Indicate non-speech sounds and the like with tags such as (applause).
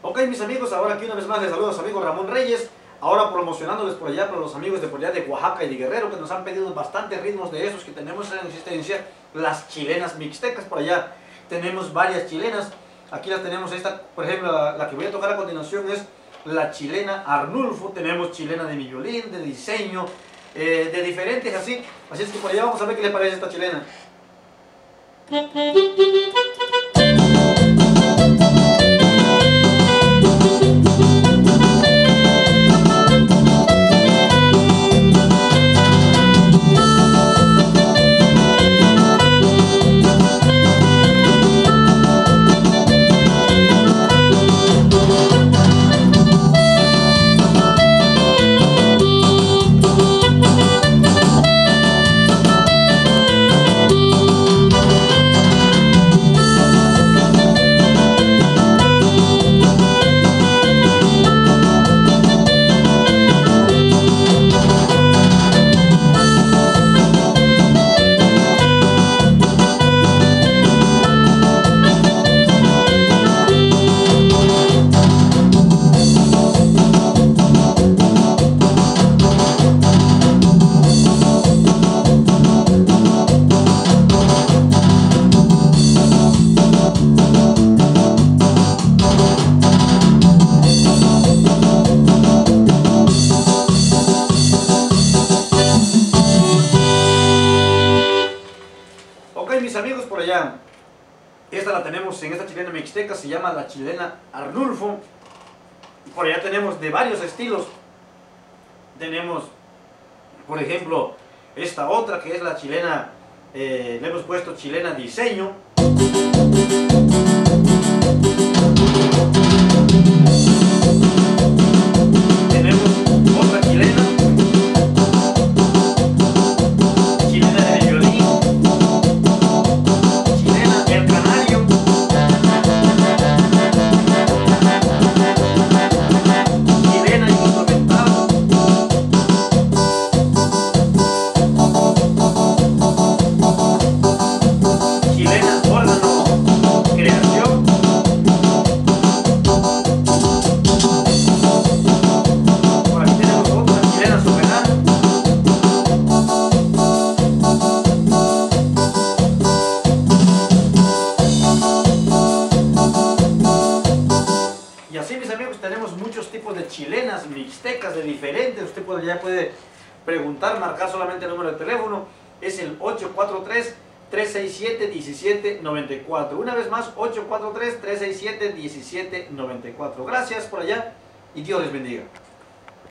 Ok, mis amigos, ahora aquí una vez más les saludo a su amigo Ramón Reyes. Ahora promocionándoles por allá para los amigos de por allá de Oaxaca y de Guerrero que nos han pedido bastantes ritmos de esos que tenemos en existencia. Las chilenas mixtecas por allá. Tenemos varias chilenas. Aquí las tenemos esta, por ejemplo, la, que voy a tocar a continuación es la chilena Arnulfo. Tenemos chilena de violín, de diseño, eh, de diferentes así. Así es que por allá vamos a ver qué le parece esta chilena. (laughs) por allá. Esta la tenemos en esta chilena mixteca, se llama la chilena Arnulfo. Por allá tenemos de varios estilos. Tenemos, por ejemplo, esta otra que es la chilena, eh, le hemos puesto chilena diseño. Tenemos muchos tipos de chilenas, mixtecas de diferentes. Usted puede, ya puede preguntar, marcar solamente el número de teléfono. Es el 843-367-1794. Una vez más, 843-367-1794. Gracias por allá y Dios les bendiga.